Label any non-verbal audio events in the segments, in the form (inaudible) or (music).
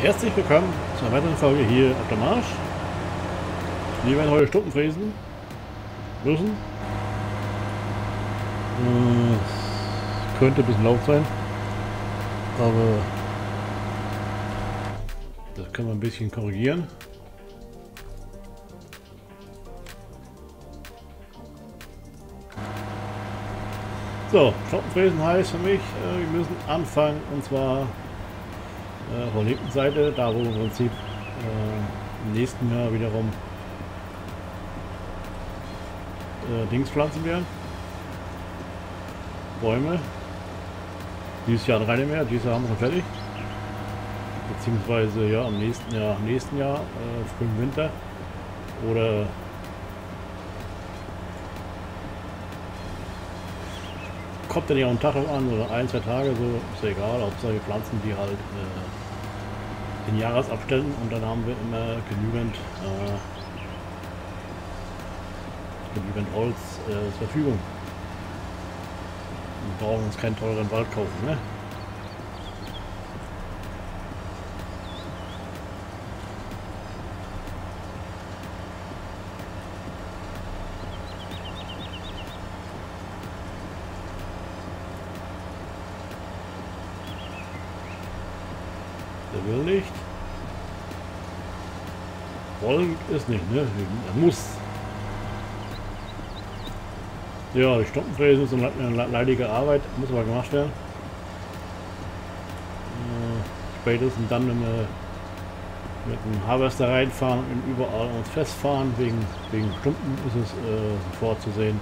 Herzlich willkommen zu einer weiteren Folge hier auf der Marsch. Wir werden heute Stunden fräsen müssen. Äh, könnte ein bisschen laut sein, aber das können wir ein bisschen korrigieren. So, Stoppenfräsen heißt für mich, äh, wir müssen anfangen und zwar äh, von der linken Seite, da wo im Prinzip äh, im nächsten Jahr wiederum äh, Dings pflanzen werden. Bäume. Dieses Jahr keine mehr, dieses Jahr haben wir schon fertig. Beziehungsweise ja am nächsten Jahr, am nächsten Jahr, äh, frühen Winter. Oder kommt dann ja einen Tag an oder ein, zwei Tage, so ist ja egal, Hauptsache wir pflanzen die halt äh, in Jahresabständen und dann haben wir immer genügend äh, genügend Holz äh, zur Verfügung. Wir brauchen uns keinen teuren Wald kaufen, ne? Will nicht. Wollen ist nicht, ne? Er muss. Ja, die Stumpenfräse ist eine leidige Arbeit, muss aber gemacht werden. Äh, spätestens dann, wenn wir mit dem Harvester reinfahren und überall uns festfahren, wegen, wegen Stumpen ist es äh, vorzusehen,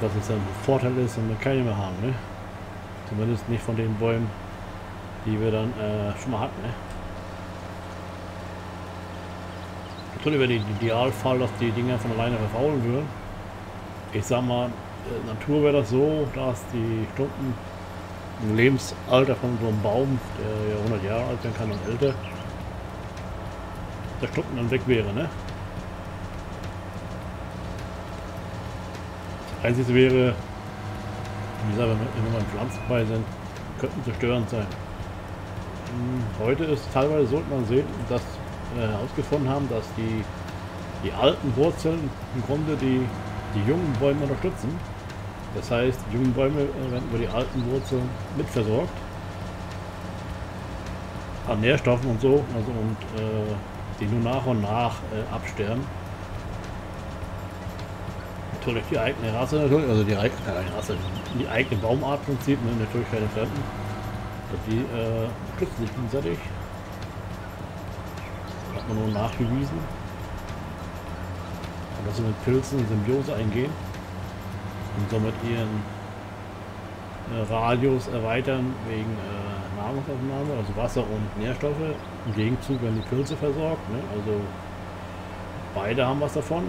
dass es ein Vorteil ist, wenn wir keine mehr haben. Ne? Zumindest nicht von den Bäumen, die wir dann äh, schon mal hatten. Ne? Natürlich wäre der Idealfall, dass die Dinger von alleine verfaulen würden. Ich sag mal, in der Natur wäre das so, dass die Stumpen ein Lebensalter von so einem Baum, der ja 100 Jahre alt sein kann und älter, der Stumpen dann weg wäre. Ne? Das Einzige wäre, wie gesagt, wenn wir beim Pflanzenbei sind, könnten sie störend sein. Heute ist teilweise so, man sieht, dass wir herausgefunden haben, dass die, die alten Wurzeln im Grunde die, die jungen Bäume unterstützen. Das heißt, die jungen Bäume werden über die alten Wurzeln mitversorgt. An Nährstoffen und so, also und äh, die nur nach und nach äh, absterben. Natürlich die eigene Rasse, natürlich, also die eigene Rasse, die eigene Baumartprinzip, ne, natürlich keine Fremden. Die äh, stützen sich gegenseitig. Hat man nur nachgewiesen. Und dass sie mit Pilzen in Symbiose eingehen und somit ihren äh, Radius erweitern wegen äh, Nahrungsaufnahme, also Wasser und Nährstoffe. Im Gegenzug werden die Pilze versorgt. Ne? Also beide haben was davon.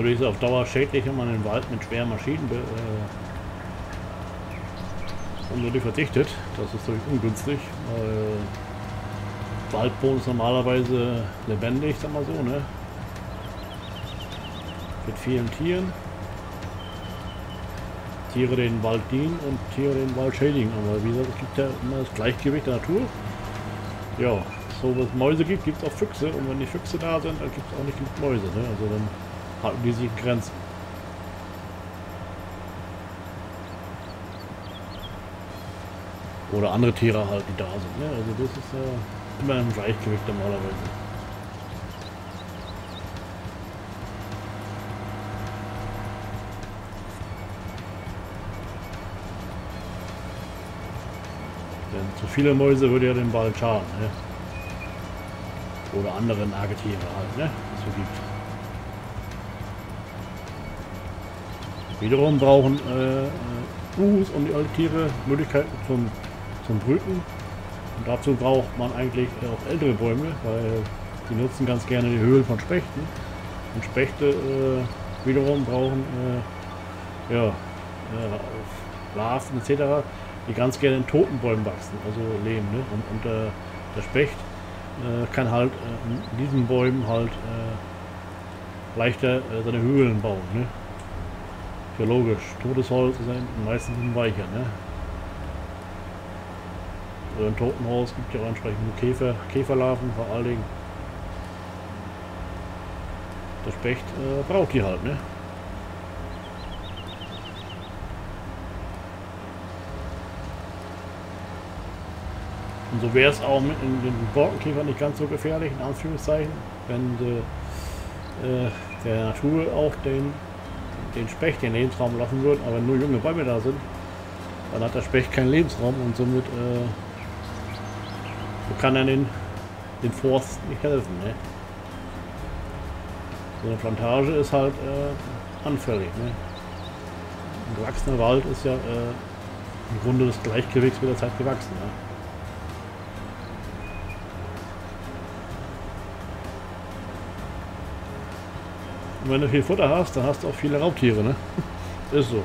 Natürlich ist es auf Dauer schädlich, wenn man den Wald mit schweren Maschinen äh, verdichtet. Das ist natürlich ungünstig, weil Waldboden ist normalerweise lebendig, sag mal so, ne? Mit vielen Tieren. Tiere den Wald dienen und Tiere den Wald schädigen. Aber wie gesagt, es gibt ja immer das Gleichgewicht der Natur. Ja, so was Mäuse gibt, gibt es auch Füchse. Und wenn die Füchse da sind, dann gibt es auch nicht genug Mäuse. Ne? Also dann halten die sich in Grenzen. Oder andere Tiere halt, die da sind. Ne? Also das ist ja äh, immer ein Gleichgewicht normalerweise. Denn zu viele Mäuse würde ja den Wald schaden. Ne? Oder andere Nagetiere halt, ne? Es so gibt. Wiederum brauchen äh, Uhus und die Alttiere Möglichkeiten zum, zum Brüten. Und dazu braucht man eigentlich auch ältere Bäume, weil die nutzen ganz gerne die Höhlen von Spechten. Und Spechte äh, wiederum brauchen äh, ja, äh, Larven etc., die ganz gerne in toten Bäumen wachsen, also Lehm. Ne? Und, und äh, der Specht äh, kann halt äh, in diesen Bäumen halt äh, leichter äh, seine Höhlen bauen. Ne? Ja logisch, totes Holz ist meistens ein weicher. Ne? Oder ein Totenhaus gibt ja auch entsprechend Käfer, Käferlarven vor allen Dingen. Der Specht äh, braucht die halt, ne? Und so wäre es auch mit den Borkenkäfern nicht ganz so gefährlich, in Anführungszeichen, wenn äh, der Natur auch den, den Specht den Lebensraum lassen würde, aber nur junge Bäume da sind, dann hat der Specht keinen Lebensraum und somit äh, kann er den, den Forst nicht helfen. Ne? So eine Plantage ist halt äh, anfällig. Ne? Ein gewachsener Wald ist ja äh, im Grunde des Gleichgewichts mit der Zeit gewachsen. Ne? Und wenn du viel Futter hast, dann hast du auch viele Raubtiere, ne? Ist so.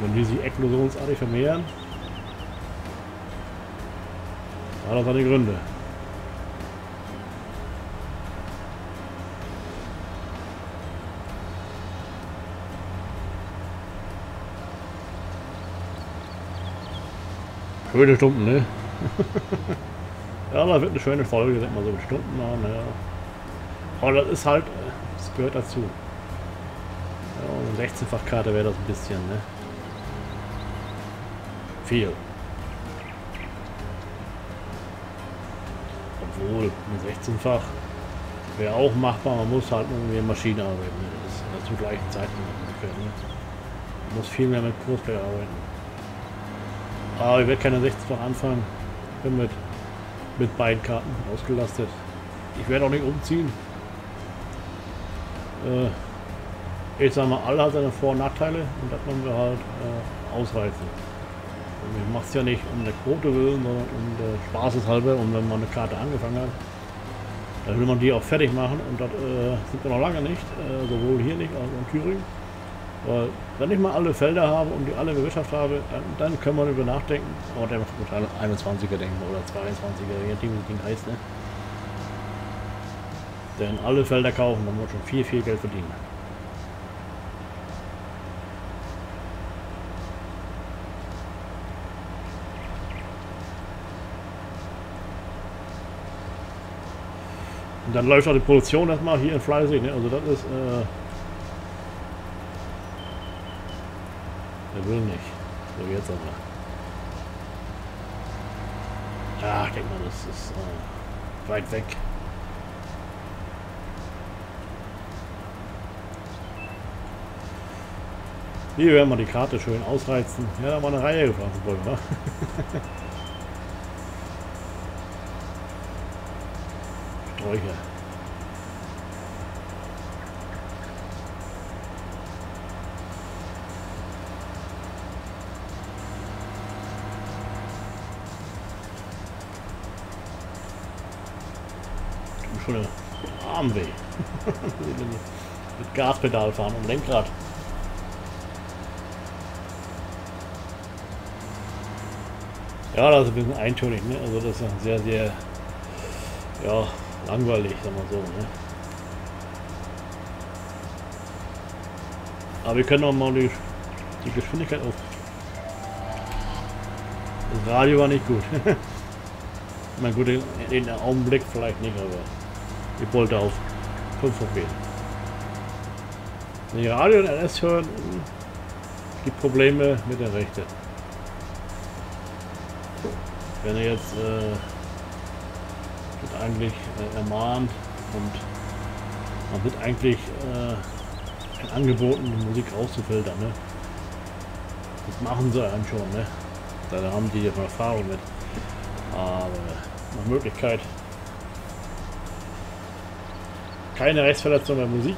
Wenn die sich explosionsartig vermehren, hat das seine Gründe. Schöne Stunden, ne? (laughs) ja, da wird eine schöne Folge, denk mal so mit Stunden machen, ja. Aber das ist halt, das gehört dazu. Ja, eine 16-fach-Karte wäre das ein bisschen, ne? Viel. Obwohl, ein 16-fach wäre auch machbar, man muss halt irgendwie in Maschine arbeiten. Ne? Das ist zur gleichen Zeit machen Ne? Man muss viel mehr mit Kursplay arbeiten. Aber ich werde keine 16-fach anfangen. Ich bin mit, mit beiden Karten ausgelastet. Ich werde auch nicht umziehen. Äh, ich sag mal, alle hat seine Vor- und Nachteile und das wollen wir halt äh, ausreizen. Ich mache es ja nicht um der Quote willen, sondern um der Spaßes halber und wenn man eine Karte angefangen hat, dann will man die auch fertig machen und das äh, sind wir noch lange nicht, äh, sowohl hier nicht als auch in Thüringen. Weil wenn ich mal alle Felder habe und die alle bewirtschaftet habe, dann, dann können wir über nachdenken. Aber der macht 21er denken oder 22er, je nachdem wie das Ding heißt, ne? Denn alle Felder kaufen, dann wird schon viel, viel Geld verdienen. Und dann läuft auch die Produktion erstmal hier in Fleißig. Ne? Also das ist... Äh, der will nicht. So jetzt aber. Ja, ich denke mal, das ist äh, weit weg. Hier werden wir die Karte schön ausreizen. Ja, da war eine Reihe Pflanzenbäume, wa? (laughs) Sträucher. Tut schon der Arm weh. (laughs) Mit Gaspedal fahren und Lenkrad. Ja, das ist ein bisschen eintönig, ne? Also das ist sehr, sehr ja, langweilig, sagen wir so, ne? Aber wir können auch mal die, die Geschwindigkeit auf. Das Radio war nicht gut. (laughs) Na gut, in, den Augenblick vielleicht nicht, aber ich wollte auf 5 hochgehen. Wenn die Radio und LS hören, gibt Probleme mit der Rechte wenn er jetzt äh, wird eigentlich äh, ermahnt und man wird eigentlich äh, angeboten, die Musik rauszufiltern. Ne? Das machen sie einem schon, ne? Da haben die ja Erfahrung mit. Aber nach Möglichkeit keine Rechtsverletzung der Musik.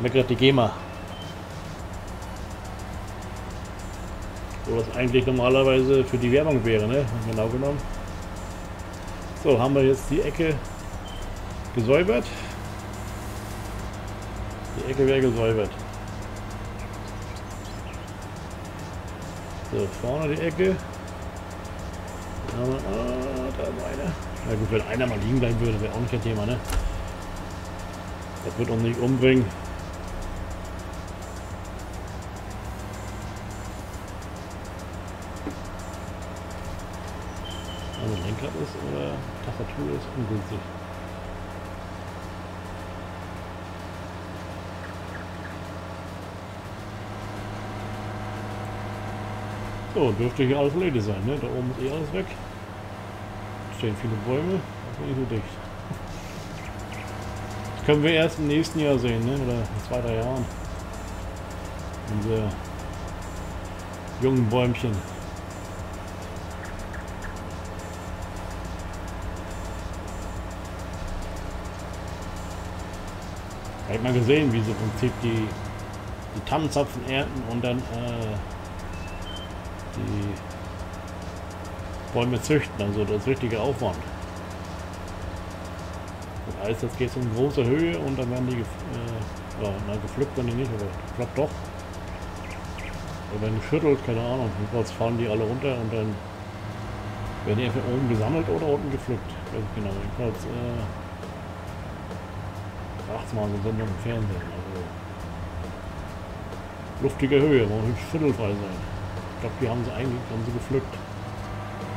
Meckert die GEMA. Wo das eigentlich normalerweise für die Werbung wäre, ne? Genau genommen. So, haben wir jetzt die Ecke gesäubert. Die Ecke wäre gesäubert. So, vorne die Ecke. Aber, ah, da ist einer. Na gut, wenn einer mal liegen bleiben würde, wäre auch nicht kein Thema, ne? Das wird uns nicht umbringen. Lenkrad ist oder Tastatur ist ungünstig. So, dürfte hier alles ledig sein, ne? Da oben ist eh alles weg. Stehen viele Bäume, ist nicht so dicht. Das können wir erst im nächsten Jahr sehen, ne? Oder in zwei, drei Jahren. Diese jungen Bäumchen. Ich habe mal gesehen, wie sie im Prinzip die, die Tannenzapfen ernten und dann äh, die Bäume züchten, also das richtige Aufwand. Das heißt, jetzt geht es in große Höhe und dann werden die äh, ja, gepflückt werden die nicht, aber klappt doch. Oder wenn geschüttelt, keine Ahnung, jedenfalls fallen die alle runter und dann werden die entweder oben gesammelt oder unten gepflückt. Ich genau. Jedenfalls äh, nachts mal so Sendung im Fernsehen. Also luftige Höhe, muss nicht schüttelfrei sein. Ich glaube, die haben sie eigentlich haben sie gepflückt.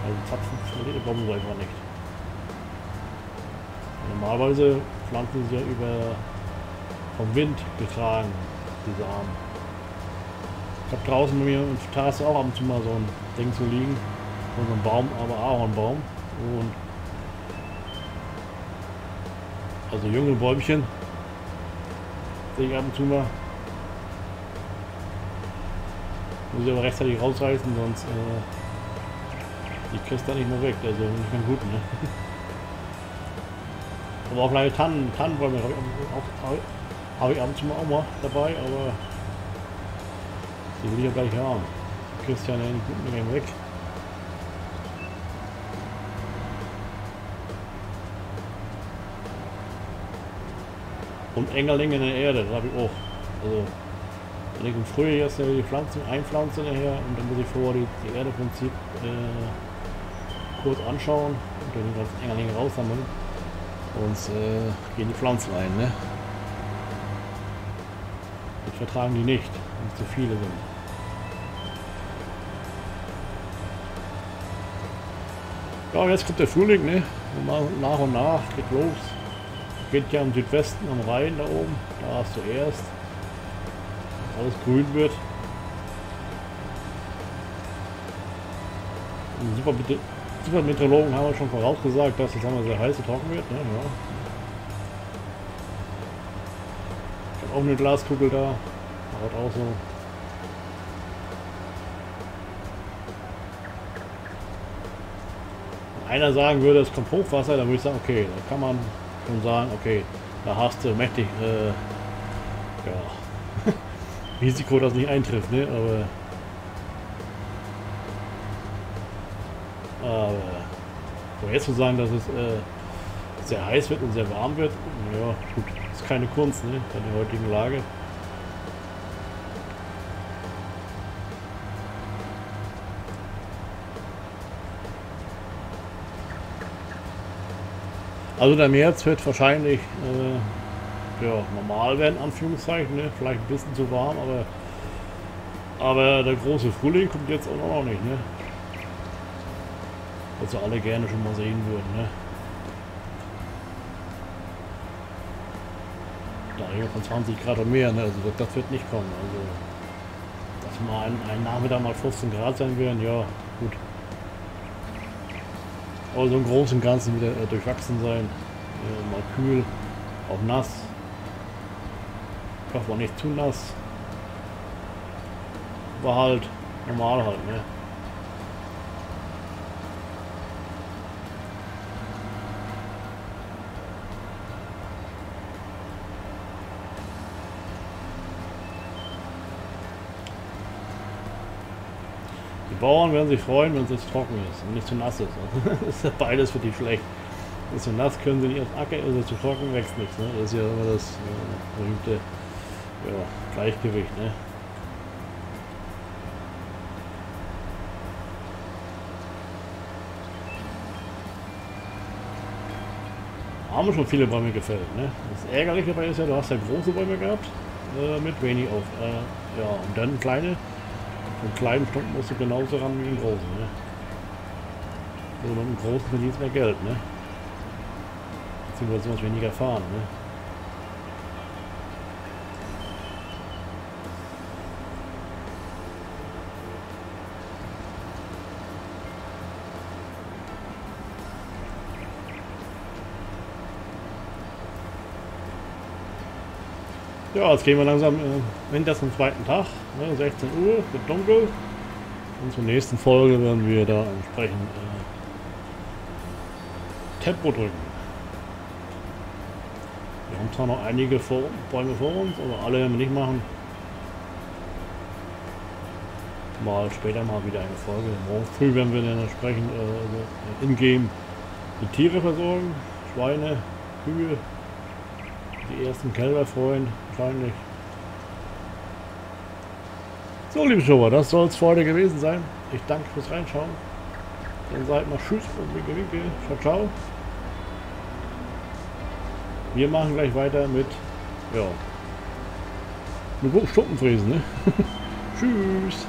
Also Zapfen bekommen sie einfach nicht. Normalerweise pflanzen sie ja über vom Wind getragen, diese Arme. Ich habe draußen bei mir im Terrasse auch ab und zu mal so ein Ding zu liegen. So ein Baum, aber Ahornbaum. Und also junge Bäumchen sehe ich ab und zu mal. Muss ich aber rechtzeitig rausreißen, sonst äh, die kriegst du nicht mehr weg. Also nicht mehr gut, ne? (laughs) aber auch leider Tannen, Tannenbäume habe ich, hab ich ab und zu mal auch mal dabei, aber die will ich ja gleich haben. Kriegst ja nicht mehr weg. Und Engerlinge in der Erde, das habe ich auch. Also wenn ich im Frühjahr jetzt die Pflanzen einpflanze nachher und dann muss ich vorher die, die Erde im Prinzip äh, kurz anschauen und dann die ganzen Engerlinge raussammeln. Und äh, gehen die Pflanzen ein. Ne? Das vertragen die nicht, wenn es zu viele sind. Ja, jetzt kommt der Frühling, ne? Und nach und nach geht los. Geht ja im Südwesten am Rhein da oben. Da hast du erst alles grün wird. Super, super Meteorologen haben wir schon vorausgesagt, dass es einmal sehr heiß und trocken wird. Ne? Ja. Ich habe auch eine Glaskugel da. Haut auch so. Wenn einer sagen würde, es kommt Hochwasser, dann würde ich sagen, okay, da kann man schon sagen, okay, da hast du mächtig äh, ja, (laughs) Risiko, dass nicht eintrifft, ne? Aber. Aber. Jetzt zu sagen, dass es äh, sehr heiß wird und sehr warm wird, ja, gut, ist keine Kunst, ne? Bei der heutigen Lage. Also der März wird wahrscheinlich äh, ja, normal werden, Anführungszeichen, ne? vielleicht ein bisschen zu warm, aber aber der große Frühling kommt jetzt auch noch nicht, ne? Was wir alle gerne schon mal sehen würden, ne? Da reden von 20 Grad und mehr, ne? Also das, das, wird nicht kommen. Also dass mal ein, ein Nachmittag mal 15 Grad sein werden, ja, gut. Aber so im Großen und Ganzen wieder äh, durchwachsen sein. Äh, mal kühl, auch nass. Doch war nicht zu nass. War halt normal halt, ne? Bauern werden sich freuen, wenn es jetzt trocken ist und nicht zu nass ist. (laughs) das ist ja beides für die schlecht. Ist zu nass, können sie nicht auf Acker, ist es zu trocken, wächst nichts. Ne? Das ist ja immer das äh, berühmte ja, Gleichgewicht. Ne? haben schon viele Bäume gefällt. Ne? Das Ärgerliche dabei ist ja, du hast ja große Bäume gehabt äh, mit wenig auf. Äh, ja, und dann kleine. Von kleinen Stunden musst du genauso ran wie den großen. Ne? So, mit dem großen verdienst mehr Geld. Ne? Beziehungsweise musst weniger fahren. Ne? Ja, jetzt gehen wir langsam äh, hinter zum zweiten Tag, ne, 16 Uhr, wird dunkel. Und zur nächsten Folge werden wir da entsprechend äh, Tempo drücken. Wir haben zwar noch einige vor, Bäume vor uns, aber alle werden wir nicht machen. Mal später mal wieder eine Folge. Morgen früh werden wir dann entsprechend äh, also in-game die Tiere versorgen. Schweine, Kühe, die ersten Kälber freuen, wahrscheinlich. So, liebe Schauer, das soll es für heute gewesen sein. Ich danke fürs Reinschauen. Dann seid mal Tschüss und Winke Winke. Ciao, ciao. Wir machen gleich weiter mit, ja, mit Stuppenfräsen, ne? (laughs) Tschüss.